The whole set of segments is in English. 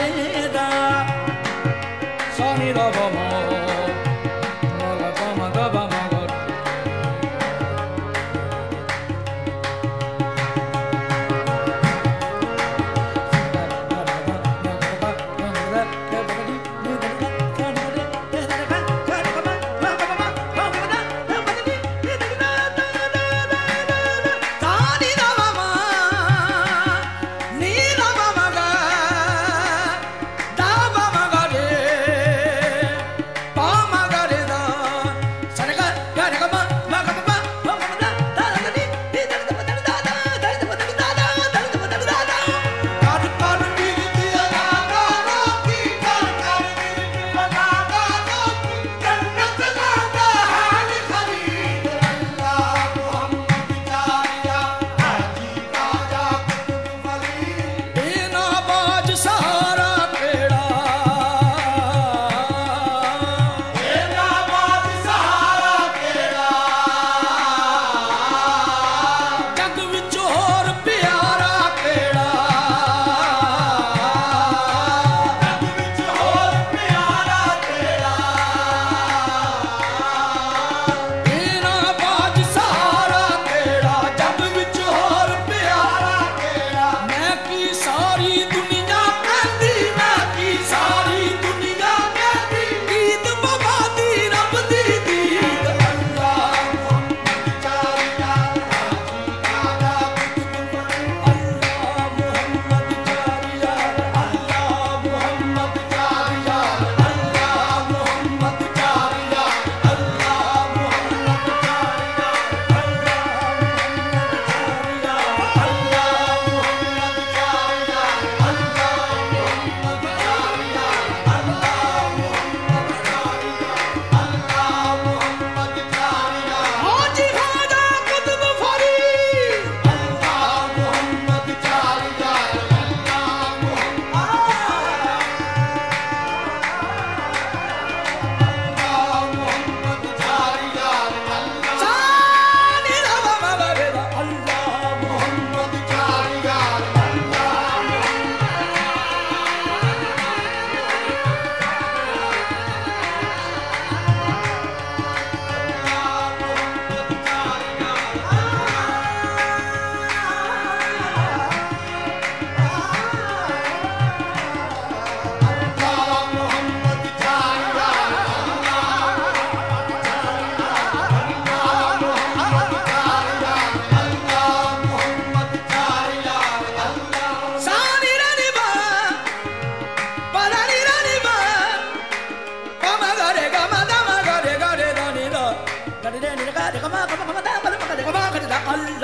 Allah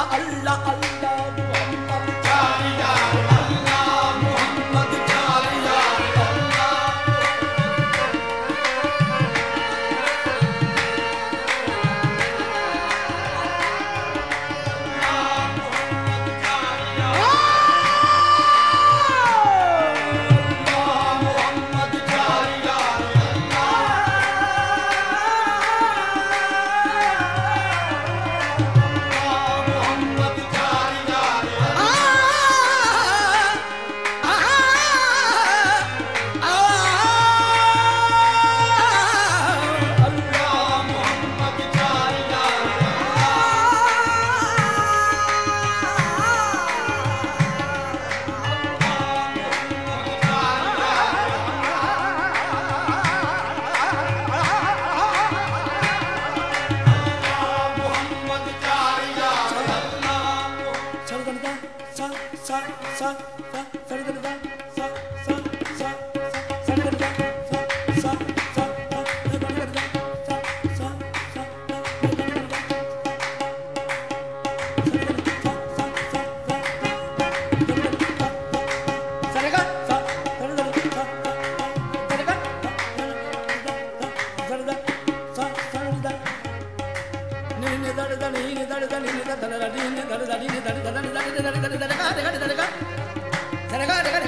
الله الله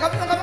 Come on, come on.